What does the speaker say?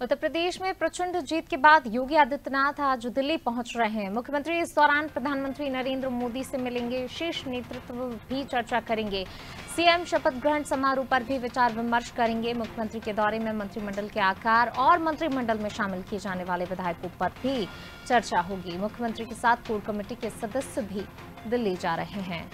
उत्तर प्रदेश में प्रचंड जीत के बाद योगी आदित्यनाथ आज दिल्ली पहुँच रहे हैं। मुख्यमंत्री इस दौरान प्रधानमंत्री नरेंद्र मोदी से मिलेंगे शीर्ष नेतृत्व भी चर्चा करेंगे। सीएम शपथ ग्रहण समारोह पर भी विचार विमर्श करेंगे। मुख्यमंत्री के दौरे में मंत्रिमंडल के आकार और मंत्रिमंडल में शामिल किए जाने वाले विधायकों पर भी चर्चा होगी। मुख्यमंत्री के साथ कोर कमेटी के सदस्य भी दिल्ली जा रहे हैं।